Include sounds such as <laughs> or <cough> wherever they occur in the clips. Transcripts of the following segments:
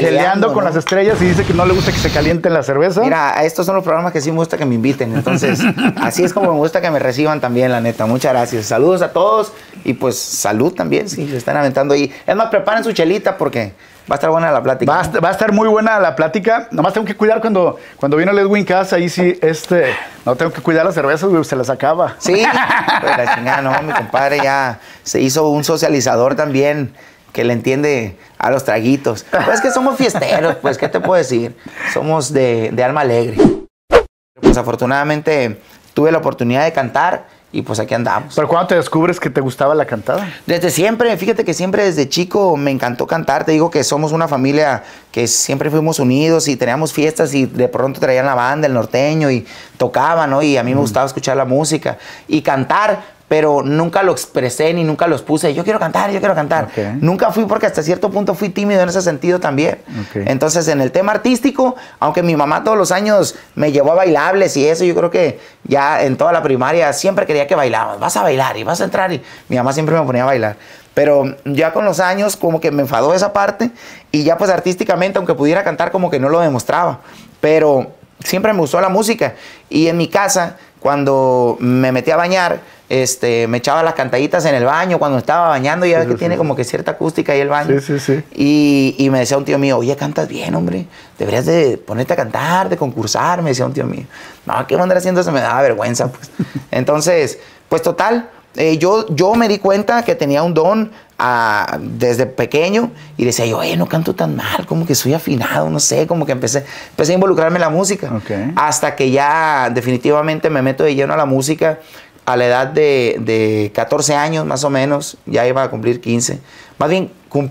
cheleando, con las estrellas y dice que no le gusta que se calienten la cerveza. Mira, estos son los programas que sí me gusta que me inviten. Entonces, <laughs> así es como me gusta que me reciban también, la neta. Muchas gracias. Saludos a todos y pues salud también, si se están aventando ahí. Es más, preparen su chelita porque va a estar buena la plática. Va a, estar muy buena la plática. Nomás tengo que cuidar cuando, cuando vino el Edwin Casa, ahí sí, este, no tengo que cuidar las cervezas, se las acaba. Sí, <laughs> pues la chingada, no, mi compadre ya se hizo un socializador también que le entiende a los traguitos. Pues que somos fiesteros, pues, ¿qué te puedo decir? Somos de, de alma alegre. Pues afortunadamente tuve la oportunidad de cantar y pues aquí andamos. ¿Pero cuándo te descubres que te gustaba la cantada? Desde siempre, fíjate que siempre desde chico me encantó cantar. Te digo que somos una familia que siempre fuimos unidos y teníamos fiestas y de pronto traían la banda, el norteño y tocaban, ¿no? Y a mí me gustaba escuchar la música. Y cantar, pero nunca lo expresé ni nunca los puse. Yo quiero cantar, yo quiero cantar. Nunca fui porque hasta cierto punto fui tímido en ese sentido también. Entonces, en el tema artístico, aunque mi mamá todos los años me llevó a bailables y eso, yo creo que ya en toda la primaria siempre quería que bailabas. Vas a bailar y vas a entrar. Y mi mamá siempre me ponía a bailar. Pero ya con los años como que me enfadó esa parte y ya pues artísticamente, aunque pudiera cantar, como que no lo demostraba. Pero siempre me gustó la música. Y en mi casa, cuando me metí a bañar, este, me echaba las cantaditas en el baño cuando estaba bañando, ya ves que tiene como que cierta acústica ahí el baño. Sí, sí, sí. Y, y, me decía un tío mío, oye, cantas bien, hombre, deberías de ponerte a cantar, de concursar, me decía un tío mío. No, ¿qué mandar haciendo eso? Me daba vergüenza, pues. <laughs> Entonces, pues total, eh, yo, yo me di cuenta que tenía un don ah, desde pequeño y decía yo, no canto tan mal, como que soy afinado, no sé, como que empecé, empecé a involucrarme en la música. Hasta que ya definitivamente me meto de lleno a la música a la edad de, de 14 años más o menos, ya iba a cumplir 15. Más bien,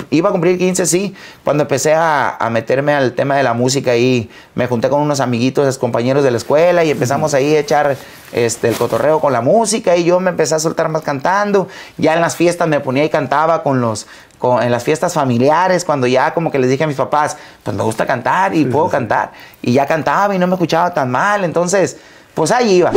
iba a cumplir 15, sí, cuando empecé a, a, meterme al tema de la música y me junté con unos amiguitos, compañeros de la escuela y empezamos ahí a echar este, el cotorreo con la música y yo me empecé a soltar más cantando. Ya en las fiestas me ponía y cantaba con los, con, en las fiestas familiares, cuando ya como que les dije a mis papás, pues me gusta cantar y puedo cantar. Y ya cantaba y no me escuchaba tan mal, entonces, pues ahí iba.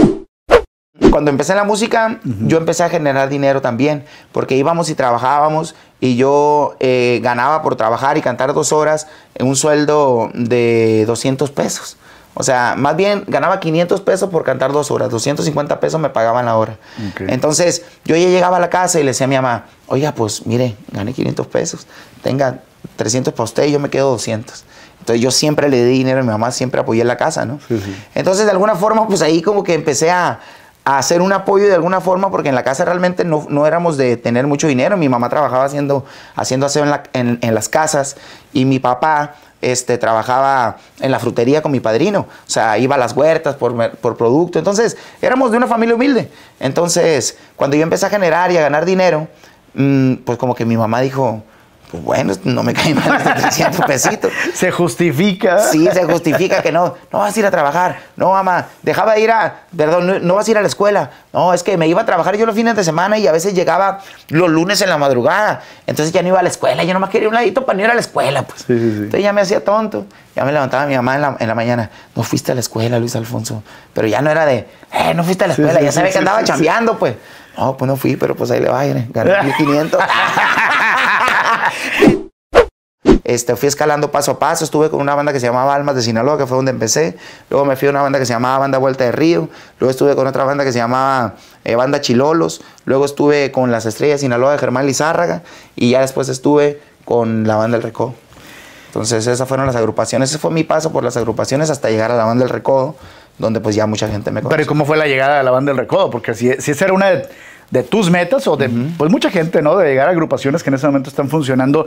Cuando empecé la música, yo empecé a generar dinero también, porque íbamos y trabajábamos y yo eh, ganaba por trabajar y cantar dos horas en un sueldo de 200 pesos. O sea, más bien ganaba 500 pesos por cantar dos horas, 250 pesos me pagaban la hora. Entonces, yo ya llegaba a la casa y le decía a mi mamá, oiga, pues mire, gané 500 pesos, tenga 300 para usted y yo me quedo 200. Entonces yo siempre le di dinero a mi mamá, siempre apoyé la casa, ¿no? Entonces de alguna forma, pues ahí como que empecé a, a hacer un apoyo de alguna forma, porque en la casa realmente no, no éramos de tener mucho dinero. Mi mamá trabajaba haciendo, haciendo aseo en, en, las casas y mi papá este, trabajaba en la frutería con mi padrino. O sea, iba a las huertas por, por producto. Entonces, éramos de una familia humilde. Entonces, cuando yo empecé a generar y a ganar dinero, mmm, pues como que mi mamá dijo, pues bueno, no me cae mal de 300 <laughs> pesitos. Se justifica. Sí, se justifica que no, no vas a ir a trabajar. No, mamá, dejaba de ir a, perdón, no, vas a ir a la escuela. No, es que me iba a trabajar yo los fines de semana y a veces llegaba los lunes en la madrugada. Entonces ya no iba a la escuela, yo nomás quería un ladito para no ir a la escuela, pues. Sí, sí, sí. Entonces ya me hacía tonto. Ya me levantaba mi mamá en la, en la, mañana. No fuiste a la escuela, Luis Alfonso. Pero ya no era de, eh, no fuiste a la escuela. ya sabía que andaba chambeando, pues. No, pues no fui, pero pues ahí le va, gané <laughs> 1500. <laughs> Este, fui escalando paso a paso, estuve con una banda que se llamaba Almas de Sinaloa, que fue donde empecé. Luego me fui a una banda que se llamaba Banda Vuelta de Río. Luego estuve con otra banda que se llamaba eh, Banda Chilolos. Luego estuve con Las Estrellas de Sinaloa de Germán Lizárraga. Y ya después estuve con la banda El Recodo. Entonces esas fueron las agrupaciones. Ese fue mi paso por las agrupaciones hasta llegar a la banda El Recodo, donde pues ya mucha gente me conoce. Pero ¿cómo fue la llegada a la banda El Recodo? Porque si, si esa era una de tus metas o de pues mucha gente, ¿no? De llegar a agrupaciones que en ese momento están funcionando.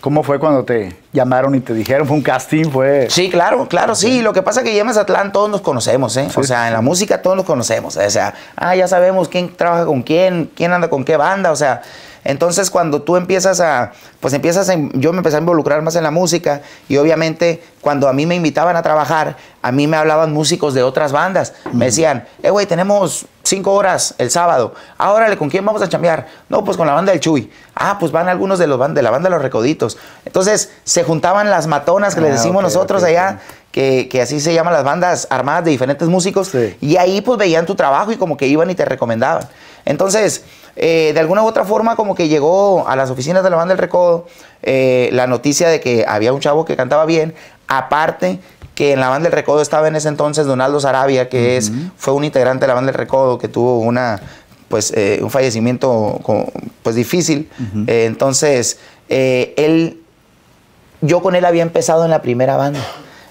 ¿Cómo fue cuando te llamaron y te dijeron? ¿Fue un casting? ¿Fue...? Sí, claro, claro, sí. Lo que pasa es que ya en Mazatlán todos nos conocemos, ¿eh? o sea, en la música todos nos conocemos. O sea, ah, ya sabemos quién trabaja con quién, quién anda con qué banda, o sea... Entonces, cuando tú empiezas a, pues empiezas a, yo me empecé a involucrar más en la música y obviamente cuando a mí me invitaban a trabajar, a mí me hablaban músicos de otras bandas. Me decían, eh, güey, tenemos cinco horas el sábado. Ahora, ¿con quién vamos a chambear? No, pues con la banda del Chuy. Ah, pues van algunos de, los, de la banda de los Recoditos. Entonces, se juntaban las matonas que le ah, decimos nosotros allá. Que, que, así se llaman las bandas armadas de diferentes músicos, y ahí pues veían tu trabajo y como que iban y te recomendaban. Entonces, eh, de alguna u otra forma, como que llegó a las oficinas de la banda del Recodo eh, la noticia de que había un chavo que cantaba bien, aparte que en la banda del Recodo estaba en ese entonces Donaldo Sarabia, que es, fue un integrante de la banda del Recodo, que tuvo una, pues, eh, un fallecimiento pues, difícil. entonces, él, yo con él había empezado en la primera banda.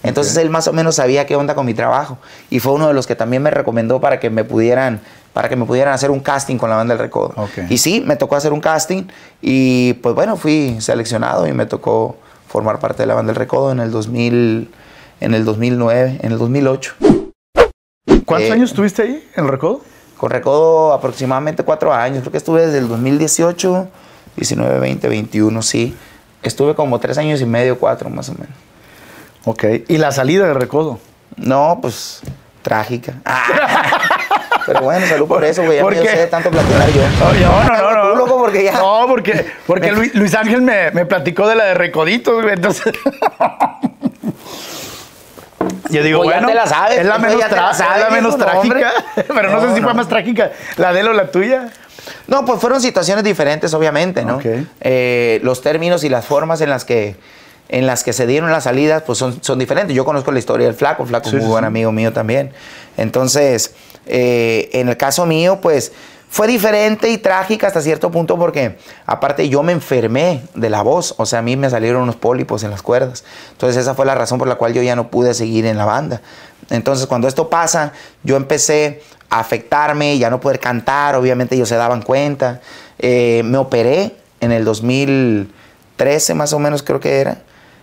Entonces él más o menos sabía qué onda con mi trabajo. Y fue uno de los que también me recomendó para que me pudieran para que me pudieran hacer un casting con la banda del Recodo. Y sí, me tocó hacer un casting y pues bueno, fui seleccionado y me tocó formar parte de la banda del Recodo en el 2000 en el 2009, en el 2008. ¿Cuántos eh, años estuviste ahí en el Recodo? Con Recodo aproximadamente cuatro años, creo que estuve desde el 2018, 19, 20, 21, sí. Estuve como tres años y medio, cuatro más o menos. Ok. ¿Y la salida de Recodo? No, pues trágica. <laughs> Pero bueno, salud por eso, güey. Ya me sé tanto platicar yo. No, no, no. no, no. porque ya. No, porque, porque Luis, Ángel me, me, platicó de la de Recoditos, güey. Entonces. <laughs> Yo digo, pues bueno, la sabes, es la menos, es la menos trágica, <laughs> pero no, sé si fue más trágica la de él o la tuya. No, pues fueron situaciones diferentes, obviamente, ¿no? Eh, los términos y las formas en las que en las que se dieron las salidas, pues son, son diferentes. Yo conozco la historia del Flaco, el Flaco es muy buen amigo mío también. Entonces, eh, en el caso mío, pues fue diferente y trágica hasta cierto punto porque aparte yo me enfermé de la voz, o sea, a mí me salieron unos pólipos en las cuerdas. Entonces esa fue la razón por la cual yo ya no pude seguir en la banda. Entonces cuando esto pasa, yo empecé a afectarme, ya no poder cantar, obviamente ellos se daban cuenta. Eh, me operé en el 2013 más o menos creo que era.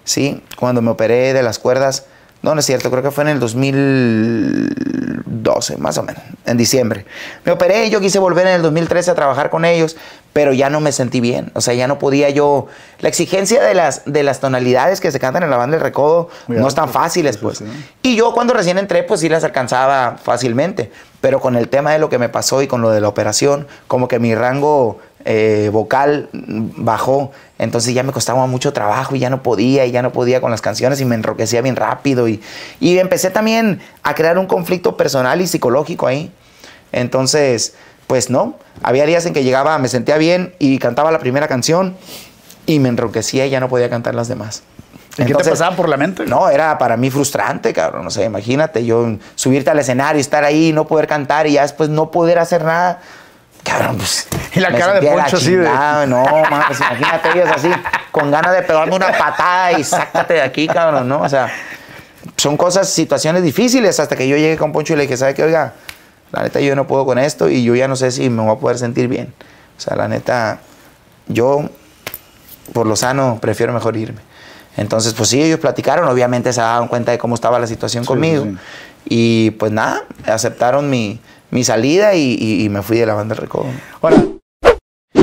¿sí? Cuando me operé de las cuerdas, no, no es cierto, creo que fue en el 2012, más o menos, en diciembre. Me operé, yo quise volver en el 2013 a trabajar con ellos, pero ya no me sentí bien. O sea, ya no podía yo. La exigencia de las, de las tonalidades que se cantan en la banda del recodo no es tan fáciles, pues. Y yo cuando recién entré, pues sí las alcanzaba fácilmente. Pero con el tema de lo que me pasó y con lo de la operación, como que mi rango eh, vocal bajó, entonces ya me costaba mucho trabajo y ya no podía y ya no podía con las canciones y me enroquecía bien rápido y, y empecé también a crear un conflicto personal y psicológico ahí. Entonces, pues no, había días en que llegaba, me sentía bien y cantaba la primera canción y me enroquecía y ya no podía cantar las demás. ¿Y qué te pasaba por la mente? No, era para mí frustrante, cabrón. No sé, imagínate yo subirte al escenario, estar ahí, no poder cantar y ya después no poder hacer nada. Cabrón, pues. Y la cara de Poncho así de. No, <laughs> man, pues imagínate ellos así, con ganas de pegarme una patada y sácate de aquí, cabrón, ¿no? O sea, son cosas, situaciones difíciles hasta que yo llegué con Poncho y le dije, ¿sabe qué? Oiga, la neta yo no puedo con esto y yo ya no sé si me voy a poder sentir bien. O sea, la neta, yo, por lo sano, prefiero mejor irme. Entonces, pues sí, ellos platicaron, obviamente se daban cuenta de cómo estaba la situación conmigo. Y pues nada, aceptaron mi, mi salida y, me fui de la banda del recodo. Ahora,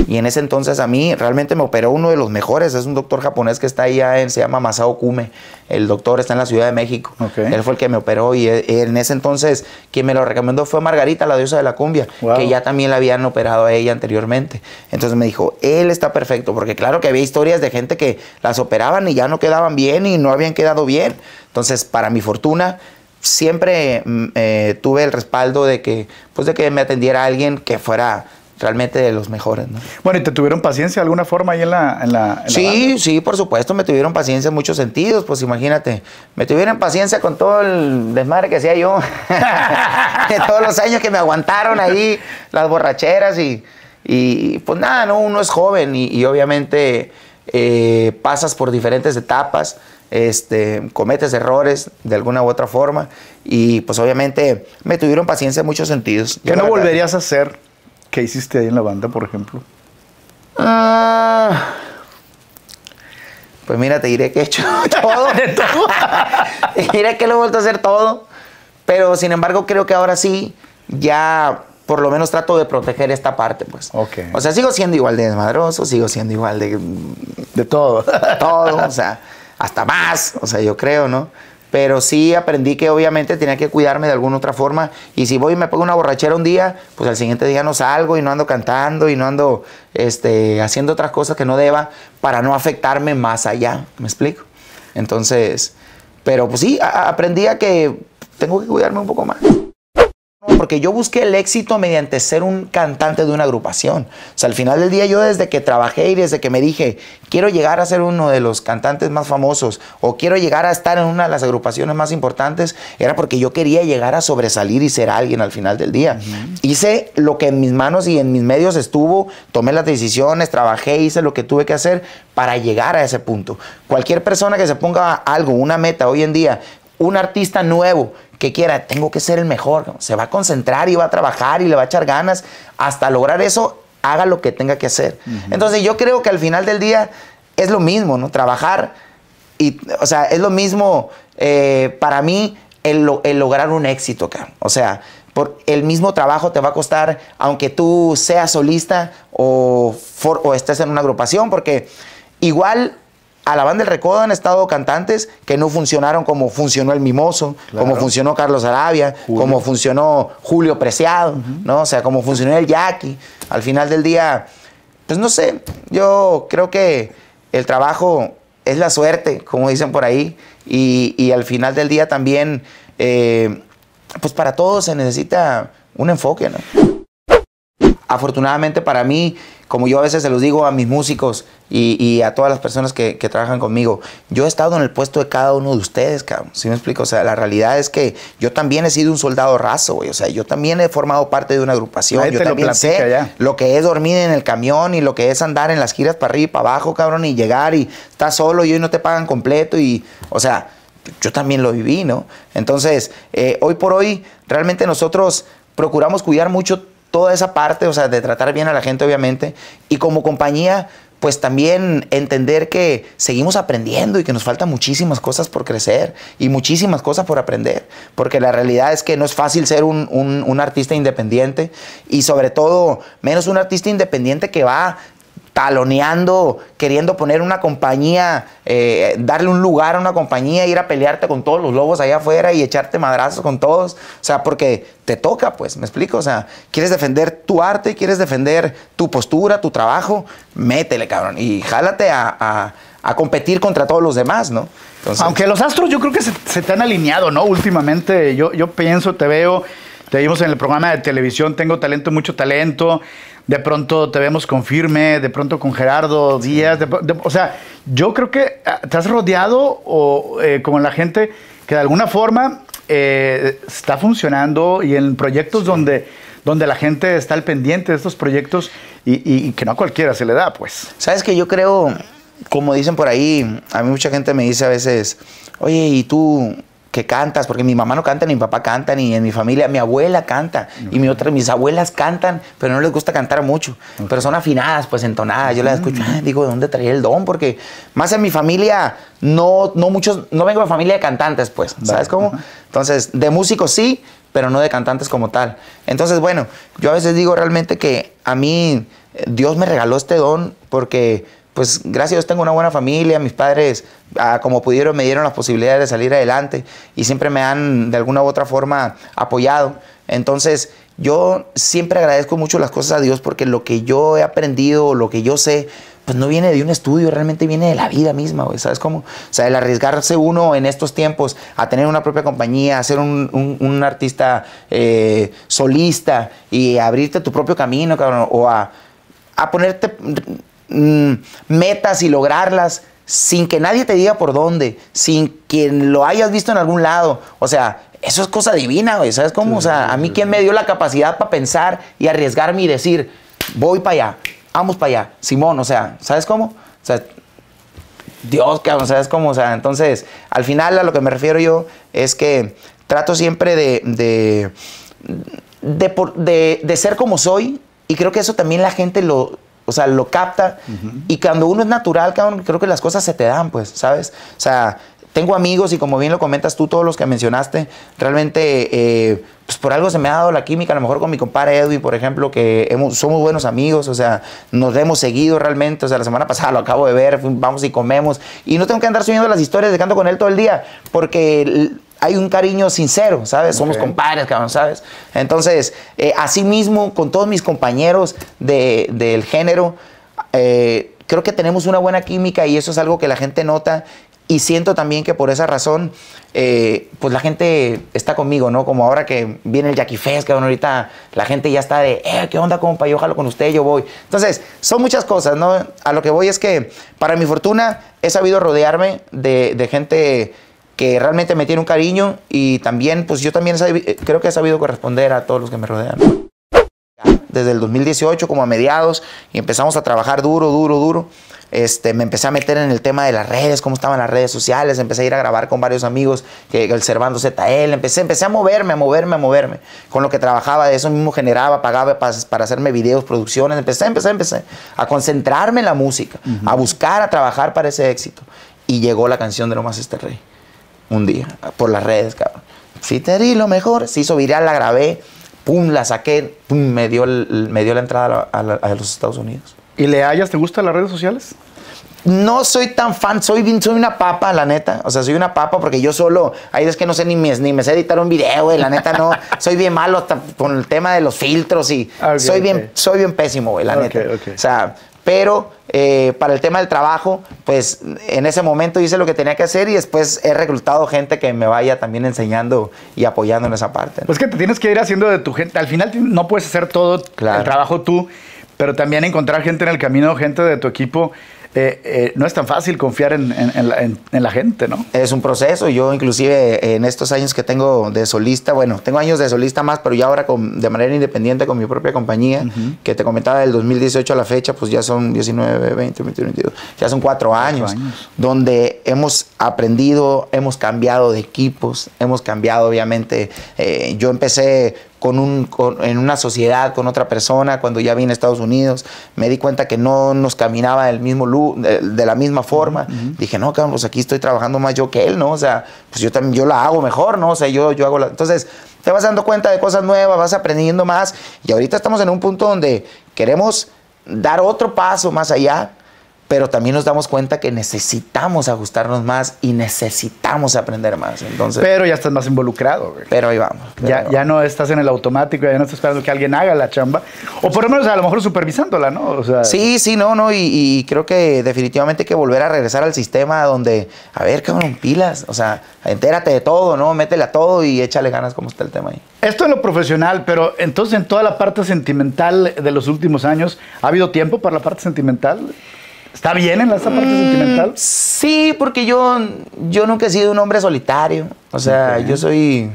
y en ese entonces a mí realmente me operó uno de los mejores. Es un doctor japonés que está ahí, se llama Masao Kume. El doctor está en la Ciudad de México. Él fue el que me operó y en ese entonces quien me lo recomendó fue Margarita, la diosa de la cumbia, que ya también la habían operado a ella anteriormente. Entonces me dijo, él está perfecto, porque claro que había historias de gente que las operaban y ya no quedaban bien y no habían quedado bien. Entonces, para mi fortuna, siempre mm, eh, tuve el respaldo de que, pues de que me atendiera alguien que fuera realmente de los mejores. ¿no? Bueno, ¿y te tuvieron paciencia de alguna forma ahí en la... En la sí, sí, por supuesto, me tuvieron paciencia en muchos sentidos, pues imagínate, me tuvieron paciencia con todo el desmadre que hacía yo, <laughs> de todos los años que me aguantaron ahí, las borracheras y, y pues nada, no, uno es joven y, obviamente eh, pasas por diferentes etapas este, cometes errores de alguna u otra forma y pues obviamente me tuvieron paciencia en muchos sentidos. ¿Qué no volverías a hacer que hiciste ahí en la banda, por ejemplo? Ah, pues mira, te diré que he hecho <laughs> todo. <laughs> de todo. <laughs> te diré que lo he vuelto a hacer todo, pero sin embargo creo que ahora sí ya por lo menos trato de proteger esta parte, pues. Okay. O sea, sigo siendo igual de desmadroso, sigo siendo igual de... De todo. todo, o sea hasta más, o sea, yo creo, ¿no? Pero sí aprendí que obviamente tenía que cuidarme de alguna otra forma. Y si voy y me pongo una borrachera un día, pues al siguiente día no salgo y no ando cantando y no ando este, haciendo otras cosas que no deba para no afectarme más allá. ¿Me explico? Entonces, pero pues sí, aprendí a que tengo que cuidarme un poco más porque yo busqué el éxito mediante ser un cantante de una agrupación. O sea, al final del día yo desde que trabajé y desde que me dije, quiero llegar a ser uno de los cantantes más famosos o quiero llegar a estar en una de las agrupaciones más importantes, era porque yo quería llegar a sobresalir y ser alguien al final del día. Hice lo que en mis manos y en mis medios estuvo, tomé las decisiones, trabajé, hice lo que tuve que hacer para llegar a ese punto. Cualquier persona que se ponga algo, una meta hoy en día, un artista nuevo que quiera, tengo que ser el mejor, se va a concentrar y va a trabajar y le va a echar ganas hasta lograr eso, haga lo que tenga que hacer. Entonces yo creo que al final del día es lo mismo, ¿no? Trabajar y, o sea, es lo mismo eh, para mí el, lograr un éxito, O sea, por el mismo trabajo te va a costar, aunque tú seas solista o, o estés en una agrupación, porque igual a la banda del Recodo han estado cantantes que no funcionaron como funcionó el Mimoso, como funcionó Carlos Arabia, como funcionó Julio Preciado, ¿no? O sea, como funcionó el Jackie. Al final del día, pues no sé, yo creo que el trabajo es la suerte, como dicen por ahí, y, al final del día también, eh, pues para todos se necesita un enfoque, ¿no? Afortunadamente para mí, como yo a veces se los digo a mis músicos y, a todas las personas que, trabajan conmigo, yo he estado en el puesto de cada uno de ustedes, cabrón. ¿Sí me explico? O sea, la realidad es que yo también he sido un soldado raso, güey. O sea, yo también he formado parte de una agrupación. yo también sé lo que es dormir en el camión y lo que es andar en las giras para arriba y para abajo, cabrón, y llegar y estás solo y hoy no te pagan completo y, o sea, yo también lo viví, ¿no? Entonces, eh, hoy por hoy, realmente nosotros procuramos cuidar mucho toda esa parte, o sea, de tratar bien a la gente, obviamente, y como compañía, pues también entender que seguimos aprendiendo y que nos faltan muchísimas cosas por crecer y muchísimas cosas por aprender, porque la realidad es que no es fácil ser un, un artista independiente y sobre todo menos un artista independiente que va taloneando, queriendo poner una compañía, eh, darle un lugar a una compañía, ir a pelearte con todos los lobos allá afuera y echarte madrazos con todos. O sea, porque te toca, pues, ¿me explico? O sea, quieres defender tu arte, quieres defender tu postura, tu trabajo, métele, cabrón, y jálate a, competir contra todos los demás, ¿no? Aunque los astros yo creo que se, te han alineado, ¿no? Últimamente yo, yo pienso, te veo, te vimos en el programa de televisión, tengo talento, mucho talento de pronto te vemos con Firme, de pronto con Gerardo Díaz, o sea, yo creo que ah, te has rodeado o, eh, con la gente que de alguna forma eh, está funcionando y en proyectos donde, donde la gente está al pendiente de estos proyectos y, que no a cualquiera se le da, pues. Sabes que yo creo, como dicen por ahí, a mí mucha gente me dice a veces, oye, ¿y tú que cantas, porque mi mamá no canta, ni mi papá canta, ni en mi familia, mi abuela canta, y mi otra, mis abuelas cantan, pero no les gusta cantar mucho, pero son afinadas, pues entonadas, yo las escucho, ah, digo, ¿de dónde traía el don? Porque más en mi familia, no, no muchos, no vengo de familia de cantantes, pues, ¿sabes cómo? Entonces, de músicos sí, pero no de cantantes como tal. Entonces, bueno, yo a veces digo realmente que a mí eh, Dios me regaló este don porque pues gracias a Dios tengo una buena familia, mis padres ah, como pudieron me dieron las posibilidades de salir adelante y siempre me han de alguna u otra forma apoyado. Entonces yo siempre agradezco mucho las cosas a Dios porque lo que yo he aprendido, lo que yo sé, pues no viene de un estudio, realmente viene de la vida misma, ¿sabes cómo? O sea, el arriesgarse uno en estos tiempos a tener una propia compañía, a ser un, artista eh, solista y abrirte tu propio camino, o a, a ponerte Mm, metas y lograrlas sin que nadie te diga por dónde, sin que lo hayas visto en algún lado. O sea, eso es cosa divina, güey. ¿Sabes cómo? o sea, a mí quién me dio la capacidad para pensar y arriesgarme y decir, voy para allá, vamos para allá. Simón, o sea, ¿sabes cómo? O sea, Dios, cabrón, ¿sabes cómo? O sea, entonces, al final a lo que me refiero yo es que trato siempre de, de, de, de ser como soy y creo que eso también la gente lo, o sea, lo capta. Y cuando uno es natural, creo que las cosas se te dan, pues, ¿sabes? O sea, tengo amigos y como bien lo comentas tú, todos los que mencionaste, realmente, eh, pues por algo se me ha dado la química, a lo mejor con mi compadre Edwin, por ejemplo, que somos buenos amigos, o sea, nos hemos seguido realmente, o sea, la semana pasada lo acabo de ver, vamos y comemos, y no tengo que andar subiendo las historias de canto con él todo el día, porque hay un cariño sincero, ¿sabes? Somos compadres, cabrón, ¿sabes? Entonces, eh, así mismo, con todos mis compañeros del género, eh, creo que tenemos una buena química y eso es algo que la gente nota y siento también que por esa razón, eh, pues la gente está conmigo, ¿no? Como ahora que viene el Jackie Fest, que ahorita la gente ya está de, eh, ¿qué onda, compa? Yo jalo con usted, yo voy. Entonces, son muchas cosas, ¿no? A lo que voy es que, para mi fortuna, he sabido rodearme de, de gente que realmente me tiene un cariño y también, pues yo también eh, creo que he sabido corresponder a todos los que me rodean. Desde el 2018, como a mediados, y empezamos a trabajar duro, duro, duro. Este, me empecé a meter en el tema de las redes, cómo estaban las redes sociales, empecé a ir a grabar con varios amigos, que, el Servando ZL, empecé, empecé a moverme, a moverme, a moverme. Con lo que trabajaba, de eso mismo generaba, pagaba para, para hacerme videos, producciones, empecé, empecé, empecé a concentrarme en la música, a buscar, a trabajar para ese éxito. Y llegó la canción de Lo Más Este Rey, un día, por las redes, cabrón. Si te di lo mejor, se hizo viral, la grabé, pum, la saqué, pum, me dio, me dio la entrada a, a los Estados Unidos. ¿Y le hayas, te gustan las redes sociales? No soy tan fan, soy, soy una papa, la neta. O sea, soy una papa porque yo solo, ahí es que no sé ni me, ni me sé editar un video, güey. La neta no, <laughs> soy bien malo hasta con el tema de los filtros y soy, bien, soy bien pésimo, güey, la neta. O sea, pero eh, para el tema del trabajo, pues en ese momento hice lo que tenía que hacer y después he reclutado gente que me vaya también enseñando y apoyando en esa parte. Pues que te tienes que ir haciendo de tu gente. Al final no puedes hacer todo el trabajo tú, pero también encontrar gente en el camino, gente de tu equipo eh, eh, no es tan fácil confiar en, la, gente, ¿no? Es un proceso. Yo inclusive en estos años que tengo de solista, bueno, tengo años de solista más, pero ya ahora con, de manera independiente con mi propia compañía, que te comentaba del 2018 a la fecha, pues ya son 19, 20, 21, 22, ya son cuatro años, donde hemos aprendido, hemos cambiado de equipos, hemos cambiado obviamente. Eh, yo empecé con un, en una sociedad con otra persona, cuando ya vine a Estados Unidos, me di cuenta que no nos caminaba del mismo de, la misma forma. Dije, no, cabrón, pues aquí estoy trabajando más yo que él, ¿no? O sea, pues yo también yo la hago mejor, ¿no? O sea, yo, yo hago la... Entonces, te vas dando cuenta de cosas nuevas, vas aprendiendo más y ahorita estamos en un punto donde queremos dar otro paso más allá pero también nos damos cuenta que necesitamos ajustarnos más y necesitamos aprender más. Entonces, pero ya estás más involucrado. Pero ahí vamos. ya, ya no estás en el automático, ya no estás esperando que alguien haga la chamba, o por lo menos a lo mejor supervisándola, ¿no? O sea, sí, sí, no, no, y, creo que definitivamente hay que volver a regresar al sistema donde, a ver, cabrón, pilas, o sea, entérate de todo, ¿no? Métele a todo y échale ganas como está el tema ahí. Esto en lo profesional, pero entonces en toda la parte sentimental de los últimos años, ¿ha habido tiempo para la parte sentimental? ¿Está bien en esa parte mm, sentimental? Sí, porque yo, yo nunca he sido un hombre solitario. O sea, yo soy.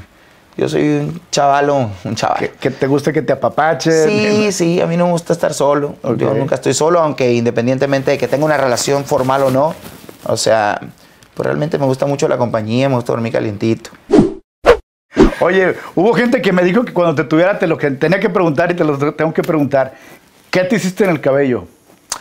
Yo soy un chavalo, un chaval. ¿Que, te guste que te apapache? Sí, sí, a mí no me gusta estar solo. Yo nunca estoy solo, aunque independientemente de que tenga una relación formal o no. O sea, pues realmente me gusta mucho la compañía, me gusta dormir calientito. Oye, hubo gente que me dijo que cuando te tuviera te lo que tenía que preguntar y te lo tengo que preguntar. ¿Qué te hiciste en el cabello?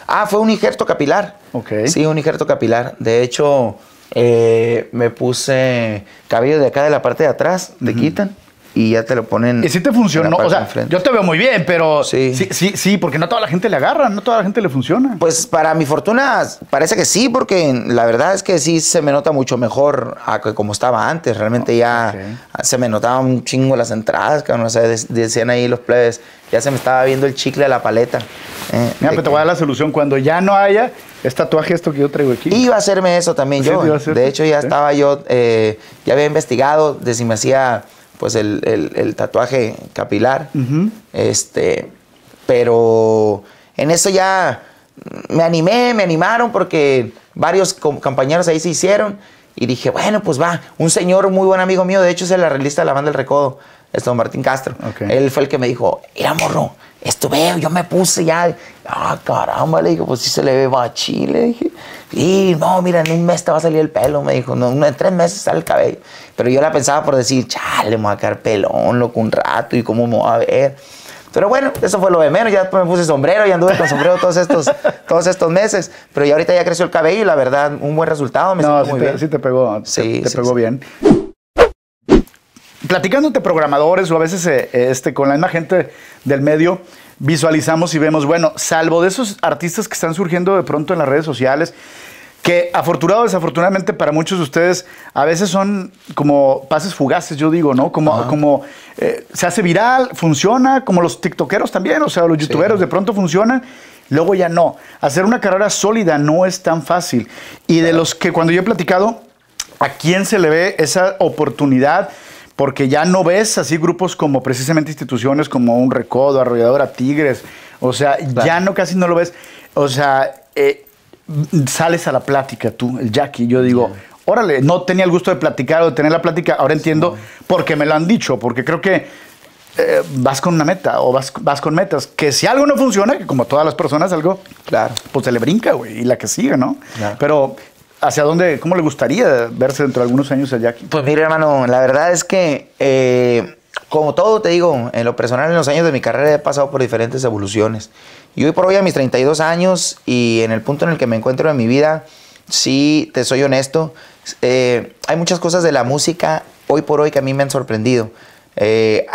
Ah, fue un injerto capilar. Ok. Sí, un injerto capilar. De hecho, eh, me puse cabello de acá de la parte de atrás, te quitan y ya te lo ponen. Y sí te funcionó. O sea, yo te veo muy bien, pero sí. sí. sí, porque no toda la gente le agarra, no toda la gente le funciona. Pues para mi fortuna parece que sí, porque la verdad es que sí se me nota mucho mejor a como estaba antes. Realmente ya se me notaban un chingo las entradas, que no sé, decían ahí los plebes, ya se me estaba viendo el chicle a la paleta. Eh, Mira, pero te voy a dar la solución. Cuando ya no haya este tatuaje, esto que yo traigo aquí. Iba a hacerme eso también yo. De hecho, ya estaba yo, eh, ya había investigado de si me hacía pues el, tatuaje capilar. Este, pero en eso ya me animé, me animaron porque varios compañeros ahí se hicieron y dije, bueno, pues va, un señor muy buen amigo mío, de hecho es el arreglista de la banda del Recodo, es don Martín Castro. Él fue el que me dijo, mira morro, esto veo, yo me puse ya, ah, caramba, le digo, pues sí se le ve bachi, le dije. Y no, mira, en un mes te va a salir el pelo, me dijo, no, en tres meses sale el cabello. Pero yo la pensaba por decir, chale, me voy a quedar pelón, loco, un rato, y cómo me va a ver. Pero bueno, eso fue lo de menos. Ya después me puse sombrero y anduve con sombrero todos estos, <laughs> todos estos meses. Pero ya ahorita ya creció el cabello y la verdad, un buen resultado. Me no, sí, muy te, bien. sí te pegó. Sí, te, pegó bien. Platicándote programadores o a veces eh, este, con la misma gente del medio, visualizamos y vemos, bueno, salvo de esos artistas que están surgiendo de pronto en las redes sociales, que afortunado o desafortunadamente para muchos de ustedes a veces son como pases fugaces, yo digo, ¿no? Como, como eh, se hace viral, funciona, como los tiktokeros también, o sea, los youtuberos de pronto funcionan, luego ya no. Hacer una carrera sólida no es tan fácil. Y de los que cuando yo he platicado, ¿A quién se le ve esa oportunidad? Porque ya no ves así grupos como precisamente instituciones como un Recodo, Arrolladora Tigres. O sea, ya no casi no lo ves. O sea, eh, sales a la plática tú, el Jackie. Yo digo, órale, no tenía el gusto de platicar o de tener la plática. Ahora entiendo porque me lo han dicho, porque creo que eh, vas con una meta o vas, vas con metas. Que si algo no funciona, que como todas las personas, algo, Claro. pues se le brinca, güey, y la que sigue, ¿no? Claro. Pero, ¿hacia dónde, cómo le gustaría verse dentro de algunos años el Jackie? Pues mira, hermano, la verdad es que, eh, como todo te digo, en lo personal, en los años de mi carrera he pasado por diferentes evoluciones. Y hoy por hoy, a mis 32 años y en el punto en el que me encuentro en mi vida, sí, te soy honesto, eh, hay muchas cosas de la música hoy por hoy que a mí me han sorprendido. Eh,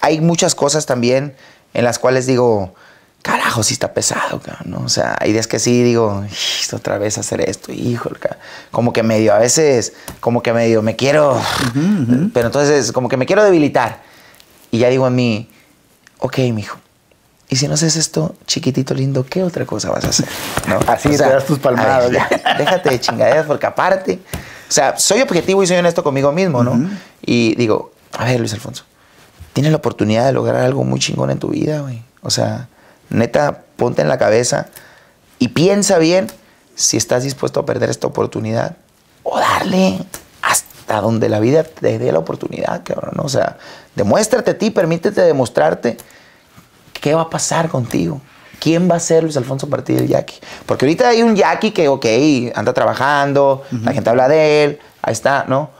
hay muchas cosas también en las cuales digo, carajo, sí está pesado, cabrón, ¿no? O sea, hay días que sí digo, "Ih, otra vez hacer esto, híjole, cabrón". como que medio, a veces, como que medio me quiero, pero entonces, como que me quiero debilitar. Y ya digo a mí, ok, mijo, y si no haces esto, chiquitito lindo, ¿qué otra cosa vas a hacer? ¿No? <laughs> Así te das tus palmadas, ver, ya, <laughs> déjate de chingaderas, porque aparte, o sea, soy objetivo y soy honesto conmigo mismo, ¿no? Y digo, a ver, Luis Alfonso, tienes la oportunidad de lograr algo muy chingón en tu vida, güey. O sea, neta, ponte en la cabeza y piensa bien si estás dispuesto a perder esta oportunidad o darle hasta donde la vida te dé la oportunidad, cabrón. ¿no? O sea, demuéstrate a ti, permítete demostrarte qué va a pasar contigo. ¿Quién va a ser Luis Alfonso del Jackie? Porque ahorita hay un Jackie que, ok, anda trabajando, la gente habla de él, ahí está, ¿no?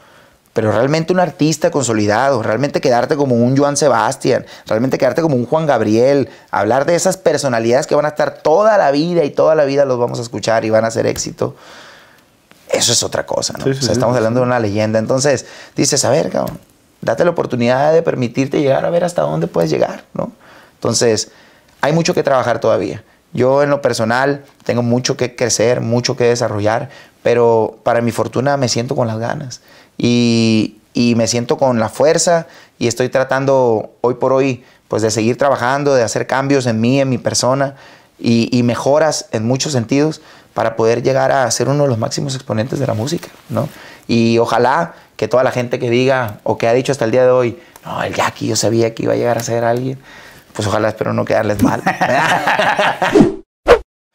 Pero realmente un artista consolidado, realmente quedarte como un Joan Sebastián, realmente quedarte como un Juan Gabriel, hablar de esas personalidades que van a estar toda la vida y toda la vida los vamos a escuchar y van a ser éxito. Eso es otra cosa, ¿no? Sí, sí, o sea, estamos sí, hablando de una leyenda. Entonces, dices, a ver, cabrón, date la oportunidad de permitirte llegar a ver hasta dónde puedes llegar, ¿no? Entonces, hay mucho que trabajar todavía. Yo en lo personal tengo mucho que crecer, mucho que desarrollar, pero para mi fortuna me siento con las ganas y, y me siento con la fuerza y estoy tratando hoy por hoy pues de seguir trabajando, de hacer cambios en mí, en mi persona y, y mejoras en muchos sentidos para poder llegar a ser uno de los máximos exponentes de la música, ¿no? Y ojalá que toda la gente que diga o que ha dicho hasta el día de hoy, no, el Jackie, yo sabía que iba a llegar a ser alguien, pues ojalá espero no quedarles mal. <laughs>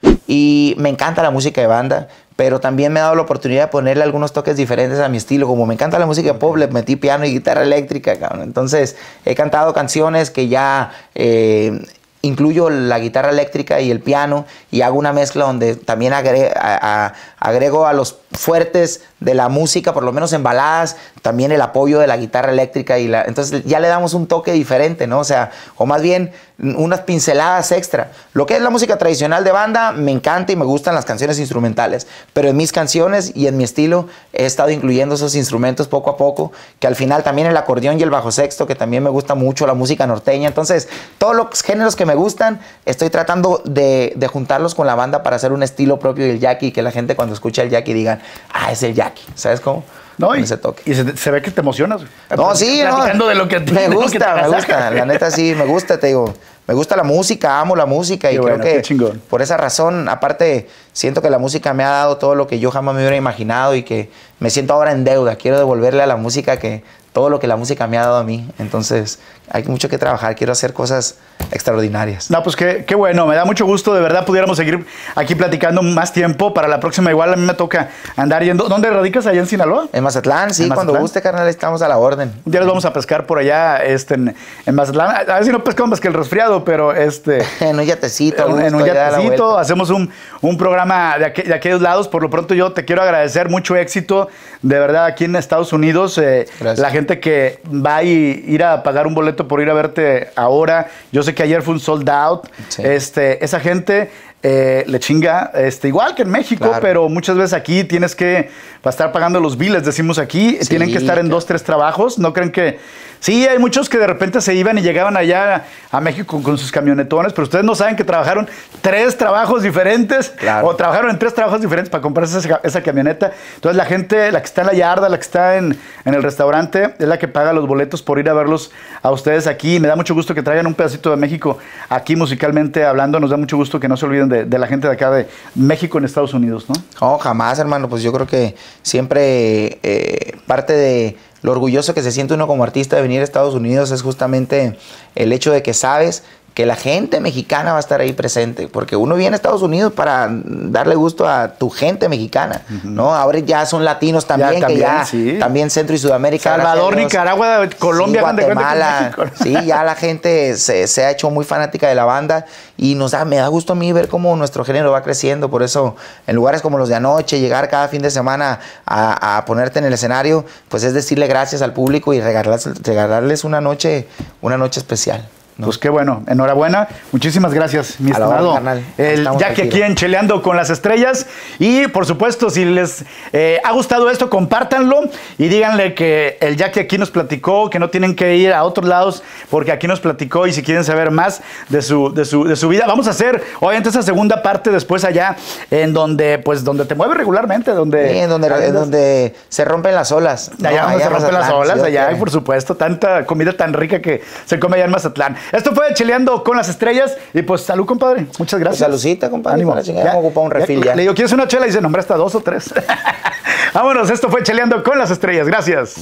<laughs> y me encanta la música de banda, pero también me he dado la oportunidad de ponerle algunos toques diferentes a mi estilo. Como me encanta la música pop, le metí piano y guitarra eléctrica, cabrón. Entonces he cantado canciones que ya eh, incluyo la guitarra eléctrica y el piano y hago una mezcla donde también agre- a- a- agrego a los fuertes de la música, por lo menos en baladas, también el apoyo de la guitarra eléctrica y la, entonces ya le damos un toque diferente, ¿no? O sea, o más bien unas pinceladas extra. Lo que es la música tradicional de banda me encanta y me gustan las canciones instrumentales, pero en mis canciones y en mi estilo he estado incluyendo esos instrumentos poco a poco, que al final también el acordeón y el bajo sexto, que también me gusta mucho la música norteña. Entonces, todos los géneros que me gustan, estoy tratando de, de juntarlos con la banda para hacer un estilo propio del Jackie, que la gente cuando escucha el Jackie digan, ah, es el Jackie, ¿sabes cómo? No, Con y, ese toque. y se, se ve que te emocionas. No, sí, no. De lo que me que gusta, me gusta. La neta sí, me gusta, te digo. Me gusta la música, amo la música y Qué creo bueno, que por esa razón, aparte, siento que la música me ha dado todo lo que yo jamás me hubiera imaginado y que me siento ahora en deuda. Quiero devolverle a la música que todo lo que la música me ha dado a mí. Entonces, hay mucho que trabajar. Quiero hacer cosas extraordinarias. No, pues qué, qué bueno, me da mucho gusto, de verdad pudiéramos seguir aquí platicando más tiempo. Para la próxima igual a mí me toca andar yendo. ¿Dónde radicas? ¿Allá en Sinaloa? En Mazatlán, sí, ¿En cuando Mazatlán? guste, carnal, estamos a la orden. Día los vamos a pescar por allá este, en, en Mazatlán. A ver si no pescamos más que el resfriado, pero este... <laughs> En un yatecito, en, un ya yatecito, hacemos un, un programa de, aqu- de aquellos lados. Por lo pronto yo te quiero agradecer mucho éxito, de verdad, aquí en Estados Unidos. eh, Gracias. la gente que va a ir a pagar un boleto por ir a verte ahora. Yo sé que ayer fue un sold out. Sí. Este, esa gente eh, le chinga, este, igual que en México, Claro. pero muchas veces aquí tienes que para estar pagando los biles, decimos aquí, Sí, tienen que estar en dos, tres trabajos. No creen que... Sí, hay muchos que de repente se iban y llegaban allá a México con sus camionetones, pero ustedes no saben que trabajaron tres trabajos diferentes Claro. o trabajaron en tres trabajos diferentes para comprarse esa, esa camioneta. Entonces la gente, la que está en la yarda, la que está en, en el restaurante, es la que paga los boletos por ir a verlos a ustedes aquí. Me da mucho gusto que traigan un pedacito de México aquí musicalmente hablando. Nos da mucho gusto que no se olviden de de, la gente de acá de México en Estados Unidos, ¿no? No, jamás, hermano. Pues yo creo que siempre eh, parte de lo orgulloso que se siente uno como artista de venir a Estados Unidos es justamente el hecho de que sabes que la gente mexicana va a estar ahí presente, porque uno viene a Estados Unidos para darle gusto a tu gente mexicana, ¿no? Ahora ya son latinos también, Ya, que también, ya sí. también Centro y Sudamérica. Salvador. Nicaragua, Colombia, Sí, Guatemala. <laughs> Sí, ya la gente se, se ha hecho muy fanática de la banda y nos da, me da gusto a mí ver cómo nuestro género va creciendo. Por eso, en lugares como los de anoche, llegar cada fin de semana a, a ponerte en el escenario, pues es decirle gracias al público y regalarles, regalarles una noche, una noche especial. ¿No? Pues qué bueno, enhorabuena. Muchísimas gracias, mi estimado. Jackie al aquí en Cheleando con las Estrellas. Y por supuesto, si les eh, ha gustado esto, compártanlo y díganle que el Jackie aquí nos platicó, que no tienen que ir a otros lados, porque aquí nos platicó y si quieren saber más de su, de su, de su vida, vamos a hacer obviamente esa segunda parte después allá, en donde, pues, donde te mueves regularmente, donde. Sí, en donde, en donde se rompen las olas. ¿no? Allá se en rompen las olas, allá, quiere. por supuesto, tanta comida tan rica que se come allá en Mazatlán. Esto fue Cheleando con las Estrellas y pues salud, compadre. Muchas gracias. Pues, saludcita, compadre, para la chingada, vamos a ocupar un refil ya. Le digo, ¿quieres una chela? Y dice, nombre hasta dos o tres. <laughs> Vámonos, esto fue Cheleando con las Estrellas. Gracias.